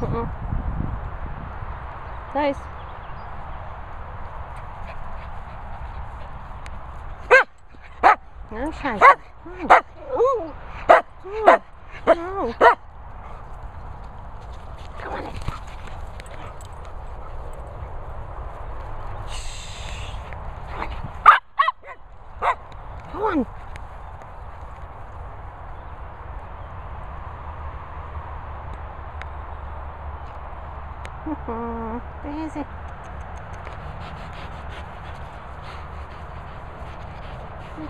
Mm-mm. Nice. No, Shy. Oh. Oh. Oh. Come on in. Shh. Come on. Come on. Mhm. Daisy. Hmm.